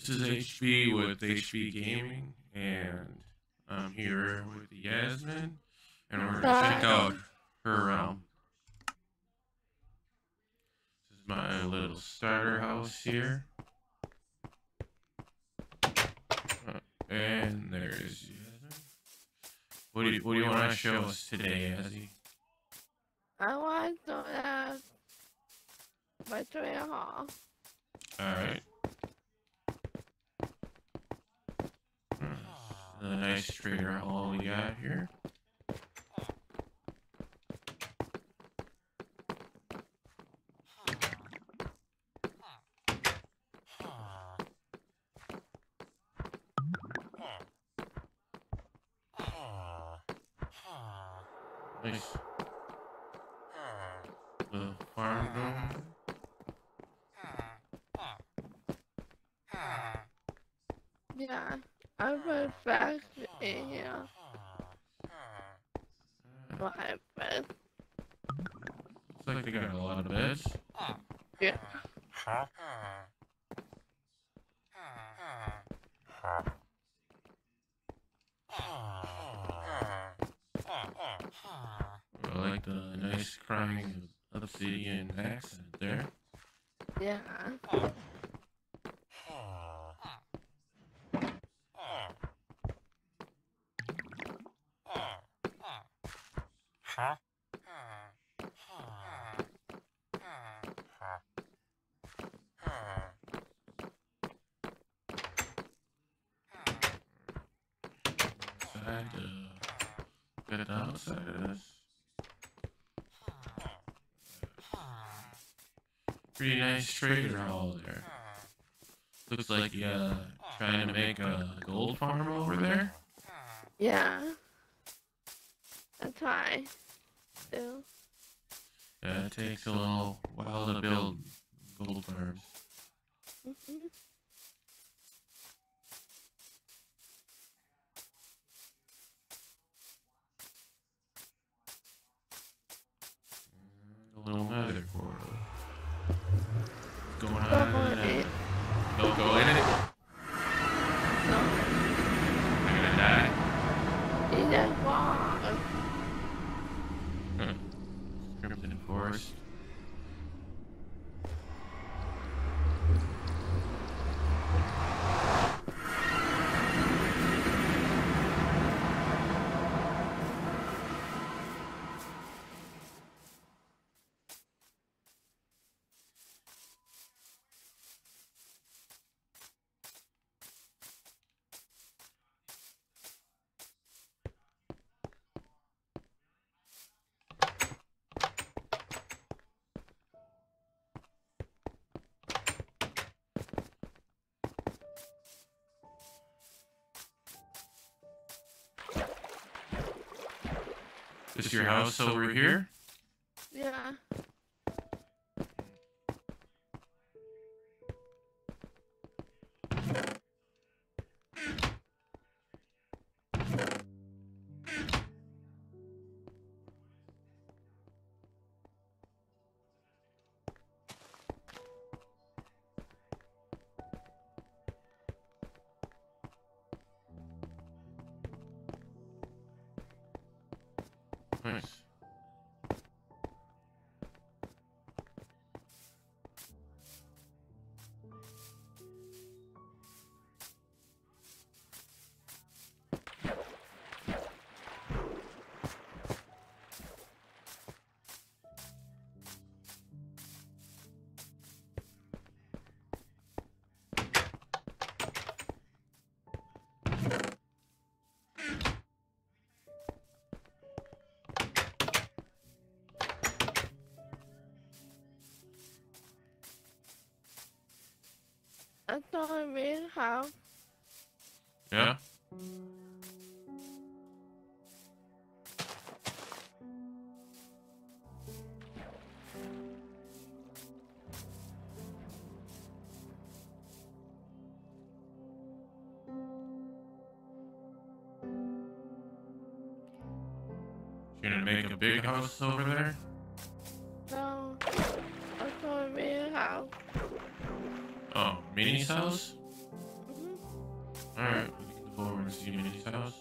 This is HB with HB Gaming, and I'm here with Yasmine, and we're gonna check out her realm. This is my little starter house here. Uh, and there's Yasmine. What do you What do you want to show us today, Yazzie? I want to have my trader hall. All The nice trader hall we got here. Nice. The farm going. Yeah, I put back in here. My bed. Looks like they got a lot of beds. Yeah. I like the nice crying obsidian accent there. Yeah. Side to get outside of this. Pretty nice trader hall there. Looks like you uh, trying to make a gold farm over there. Yeah. That's why. Do. Yeah, it takes a little while to build gold farms. Mhm. A little nether portal. Going on Go in for it. it. Don't go in it. This your house over here? Yeah. Nice. That's all I mean how. Yeah? You're gonna make a big house over there? No. That's all I mean how. Oh, Minnie's house? Alright, we can go over and see Minnie's house.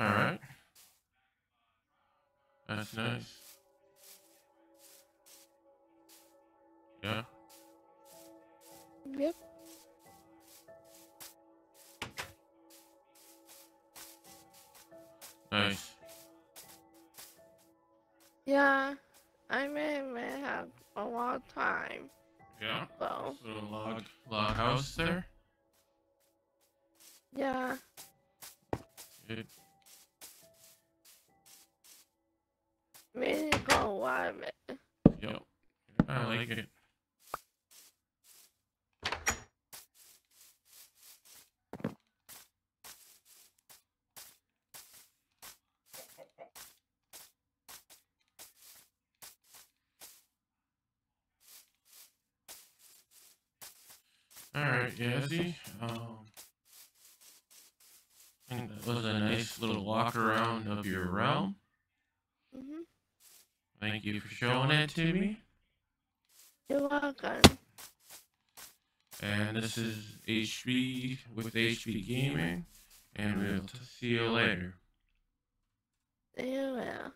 Alright. That's nice. Yeah. Yep. Nice. Yeah. I may may have a long time. Yeah. So Little log log house there. Alright, Yazzie. Um, I think that was a nice little walk around of your realm. Mhm. Thank you for showing it to me. You're welcome. And this is HB with HB Gaming, and we'll see you later. See you will.